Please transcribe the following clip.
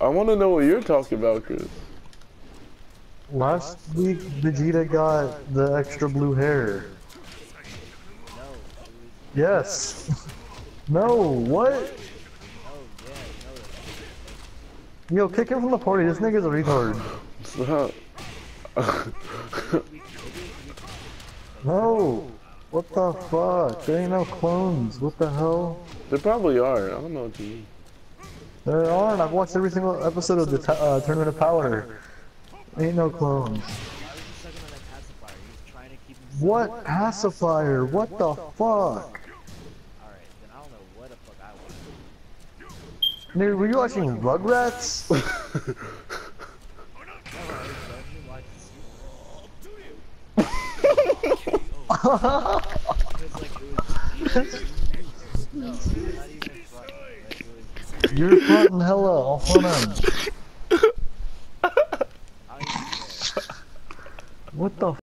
I want to know what you're talking about, Chris. Last week, Vegeta got the extra blue hair. No, it was, Yes. no, what? oh no, Yo, kick him from the party. This nigga's a retard. Stop. No. What the fuck? There ain't no clones. What the hell? there probably are. I don't know what you mean. There aren't. I've watched every single episode of the uh, Tournament of Power. Ain't no clones. Why was he sucking on that pacifier? He was trying to keep him. What pacifier? What the fuck? Alright, then I don't know what the fuck I was. Nigga, were you watching Rugrats? You're fronting hella. I'll front him. I don't even care. What the